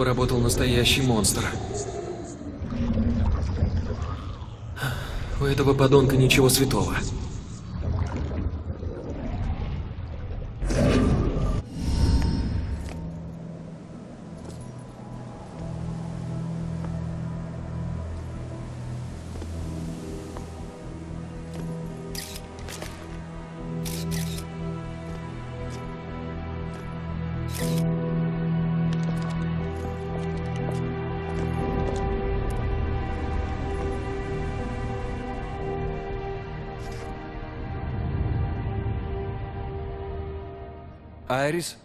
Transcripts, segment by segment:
поработал настоящий монстр. У этого подонка ничего святого. Айрис?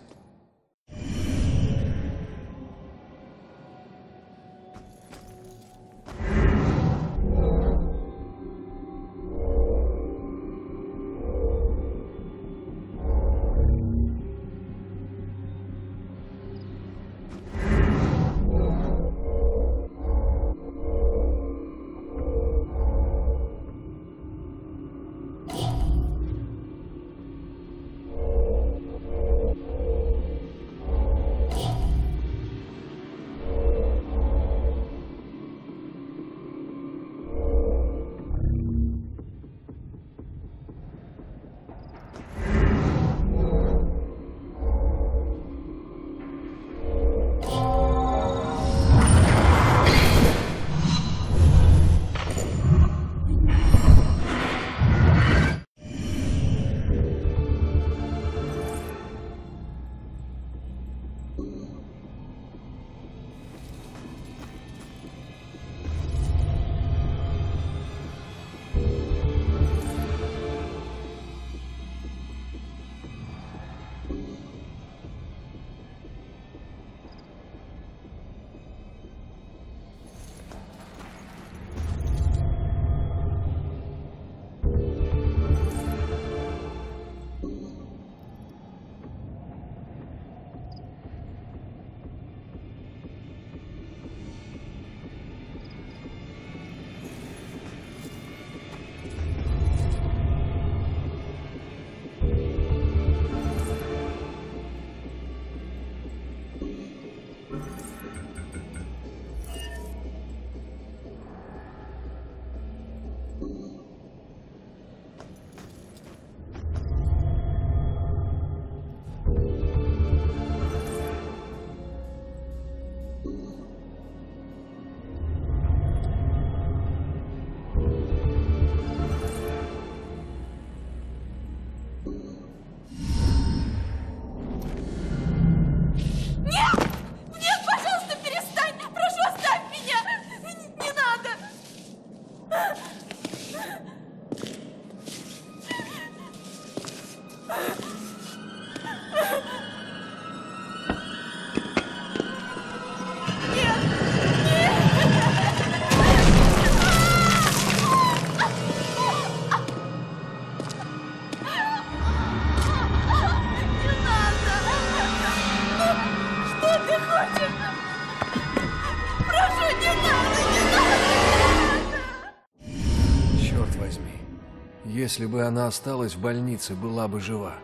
Если бы она осталась в больнице, была бы жива.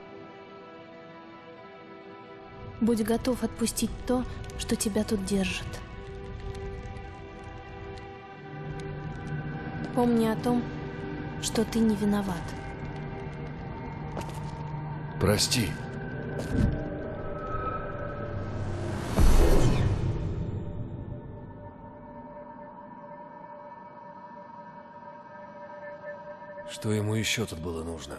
Будь готов отпустить то, что тебя тут держит. Помни о том, что ты не виноват. Прости. Что ему еще тут было нужно?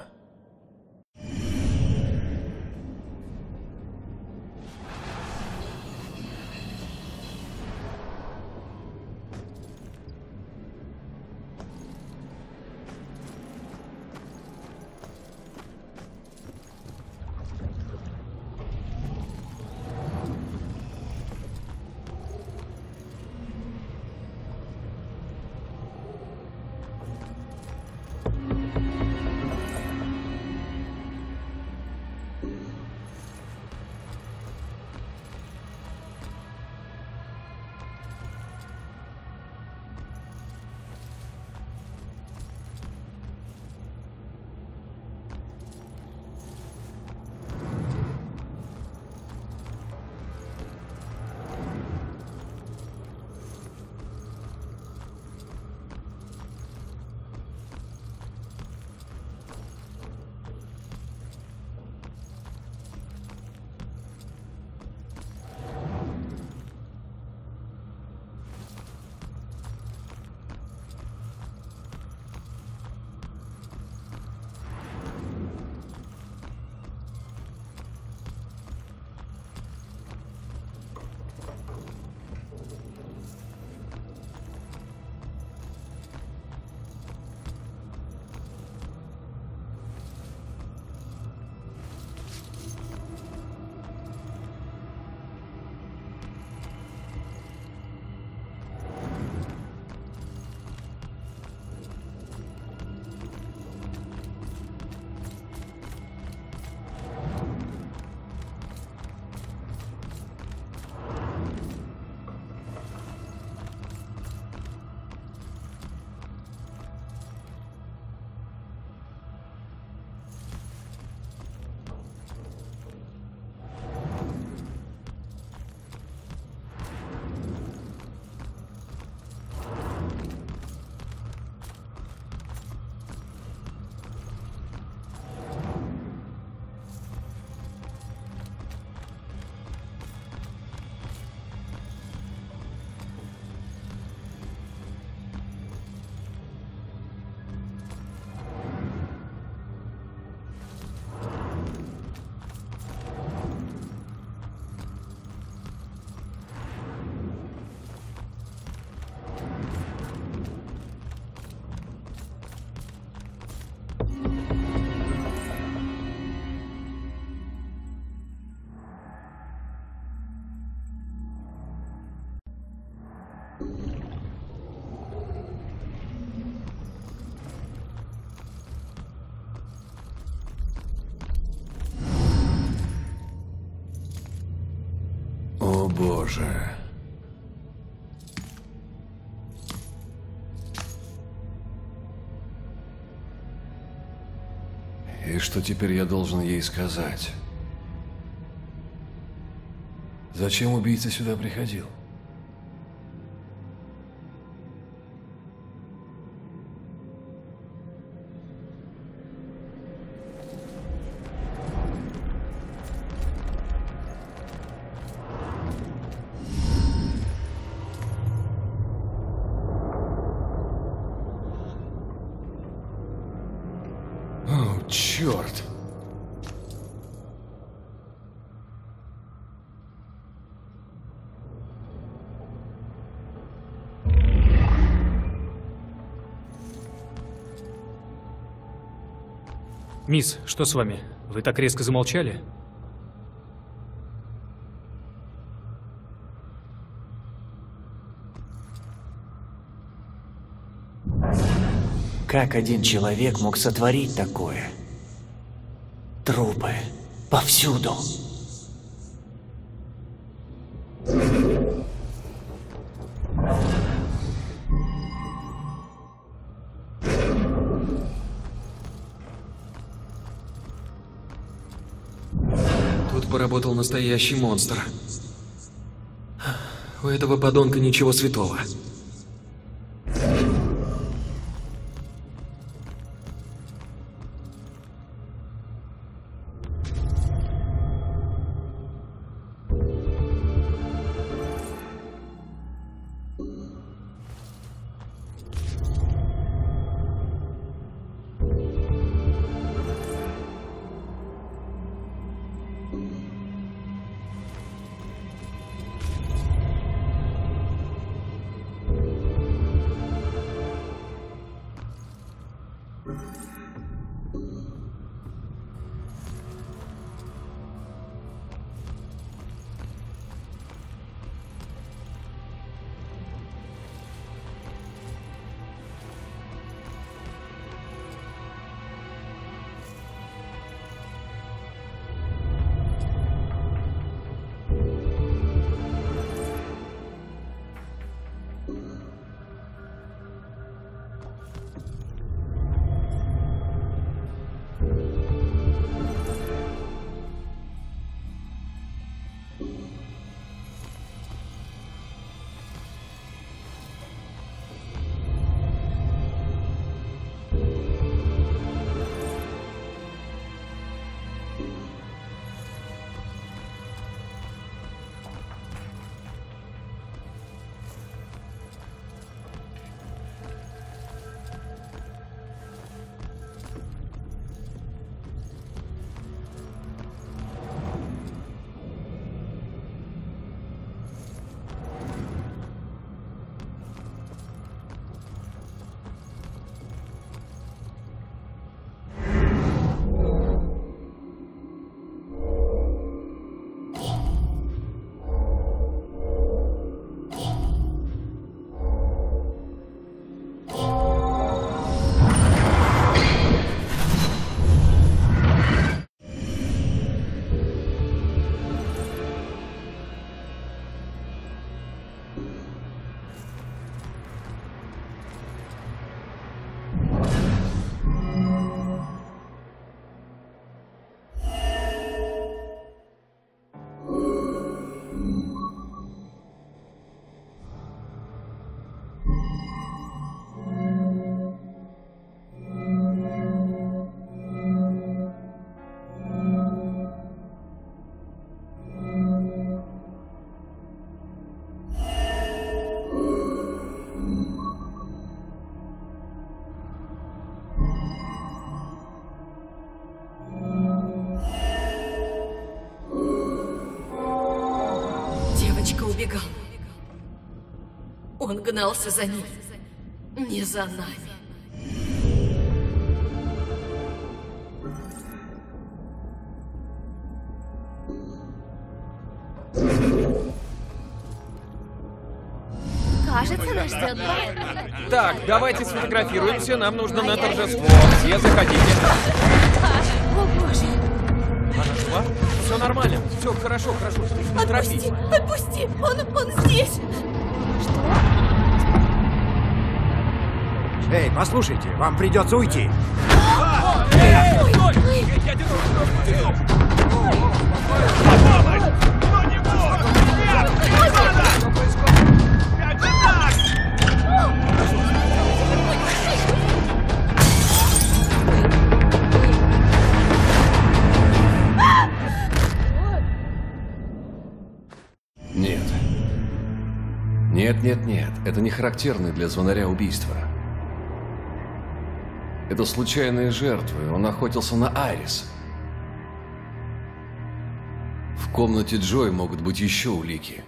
Боже. И что теперь я должен ей сказать? Зачем убийца сюда приходил? Мисс, что с вами? Вы так резко замолчали? Как один человек мог сотворить такое? Трупы. Повсюду. Тут поработал настоящий монстр. У этого подонка ничего святого. Он гнался за ней. Не за нами. Кажется, нас ждет бал. Так, давайте сфотографируемся, нам нужно на торжество. Все заходите. О боже, Она шла? все нормально. Все хорошо, хорошо. Не торопись. Отпусти, отпусти! Он, он здесь! Эй, послушайте, вам придется уйти. Нет. Нет, нет. Это не характерное для звонаря убийство. Это случайные жертвы. Он охотился на Айрис. В комнате Джой могут быть еще улики.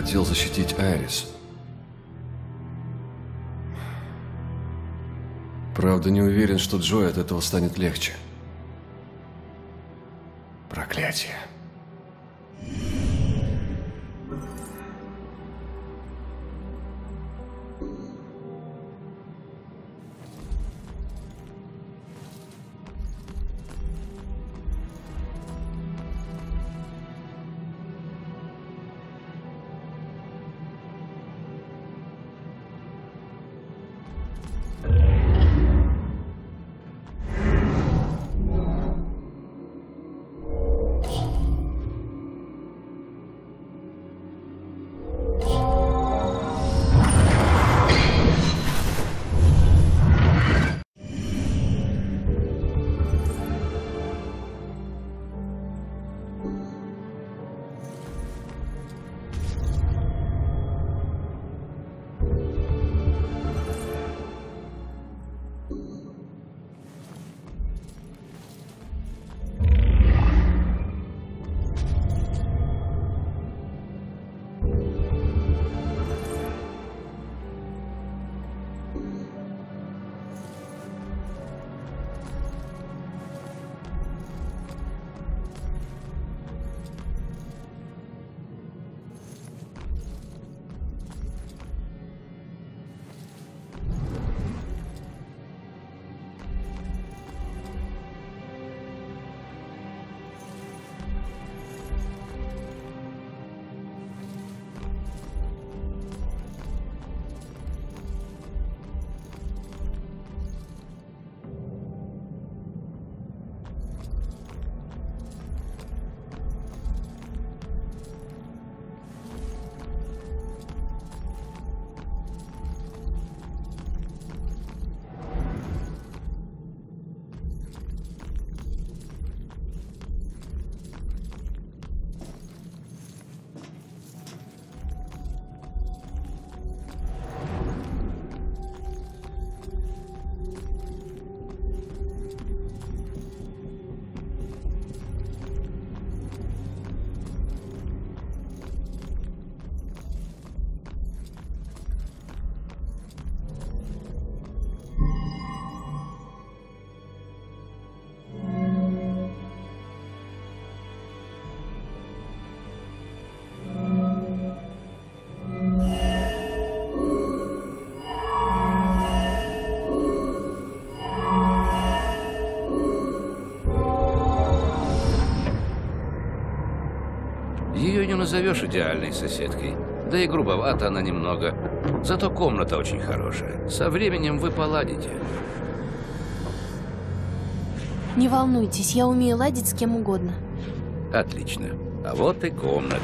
Хотел защитить Айрис. Правда, не уверен, что Джой от этого станет легче. Проклятие. Назовешь идеальной соседкой. Да и грубовата она немного. Зато комната очень хорошая. Со временем вы поладите. Не волнуйтесь, я умею ладить с кем угодно. Отлично. А вот и комната.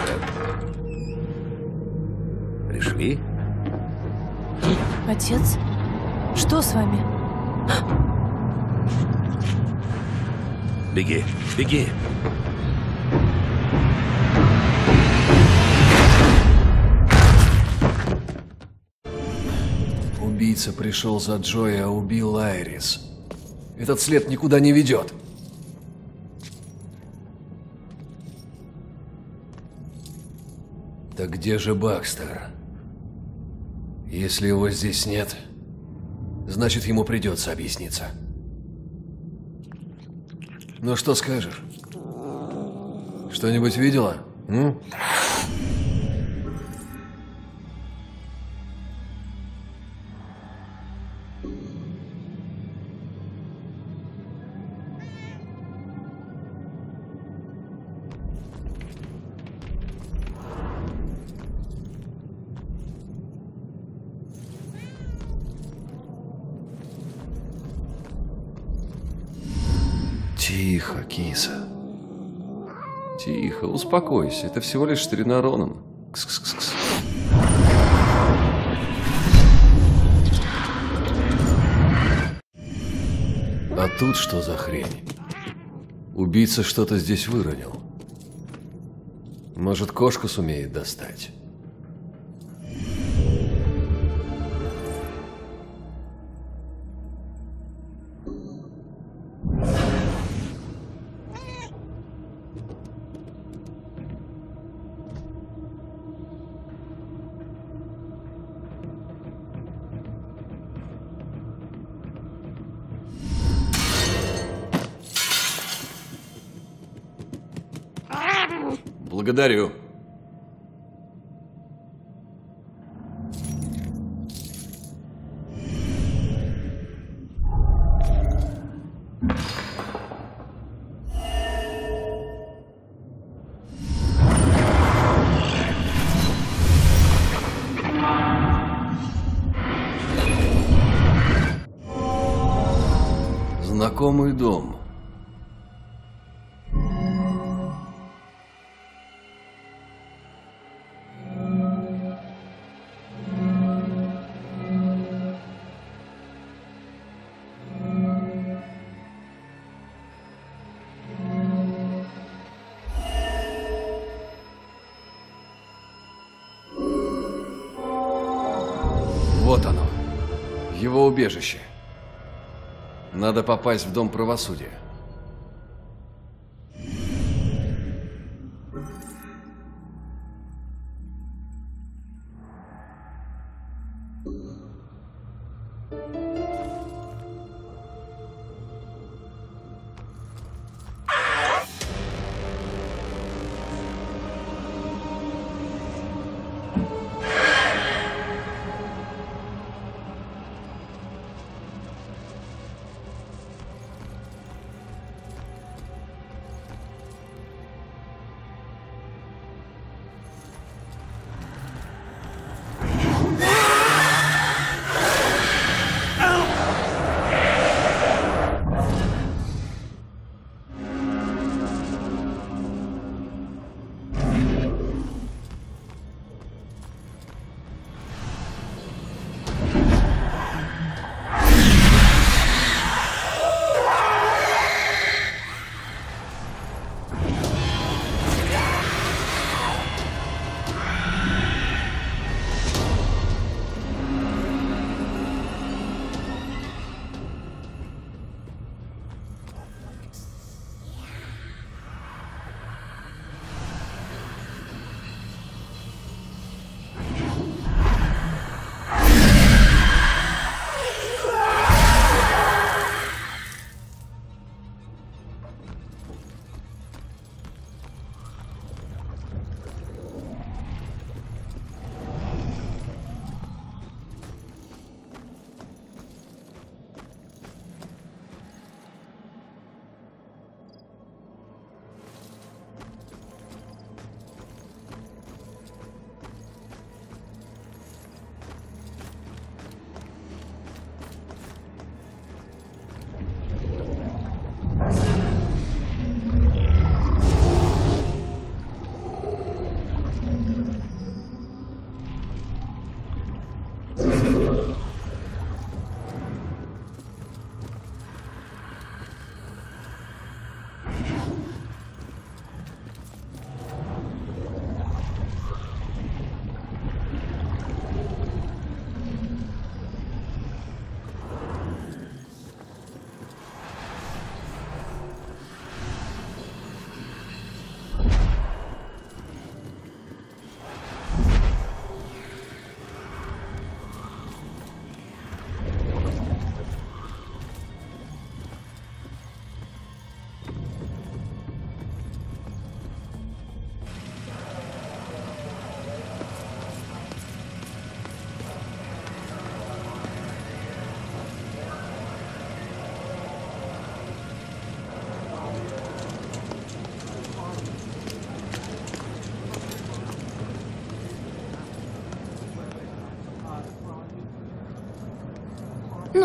Пришли? Отец? Что с вами? Беги, беги. Убийца пришел за Джои, а убил Айрис. Этот след никуда не ведет. Так где же Бакстер? Если его здесь нет, значит ему придется объясниться. Ну что скажешь? Что-нибудь видела? М? Успокойся. Это всего лишь старина Ронан. Кс-кс-кс-кс. А тут что за хрень? Убийца что-то здесь выронил. Может, кошку сумеет достать? Благодарю. Знакомый дом. Убежище. Надо попасть в Дом правосудия.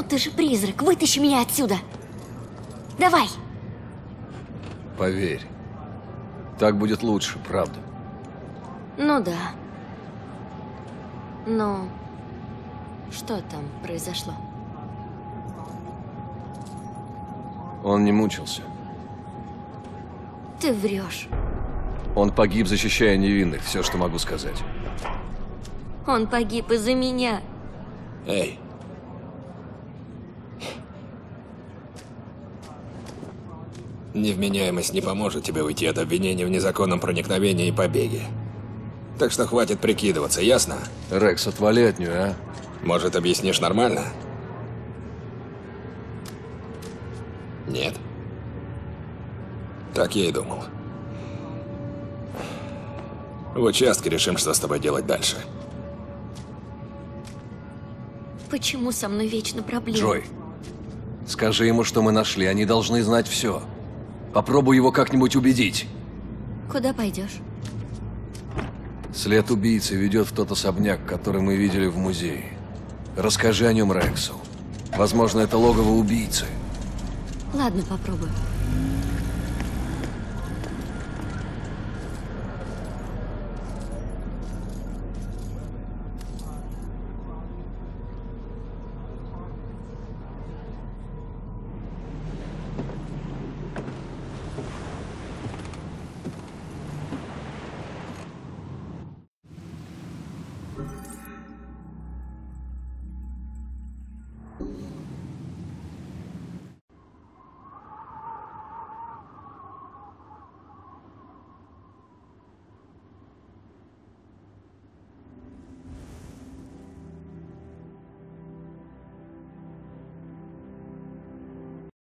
Ты же призрак, вытащи меня отсюда. Давай. Поверь. Так будет лучше, правда. Ну да. Но что там произошло? Он не мучился. Ты врешь. Он погиб, защищая невинных, все, что могу сказать. Он погиб из-за меня. Эй. Невменяемость не поможет тебе уйти от обвинения в незаконном проникновении и побеге. Так что хватит прикидываться, ясно? Рекс, отвали от нее, а? Может, объяснишь нормально? Нет. Так я и думал. В участке решим, что с тобой делать дальше. Почему со мной вечно проблемы? Джой, скажи ему, что мы нашли. Они должны знать все. Попробуй его как-нибудь убедить. Куда пойдешь? След убийцы ведет в тот особняк, который мы видели в музее. Расскажи о нем Рексу. Возможно, это логово убийцы. Ладно, попробую.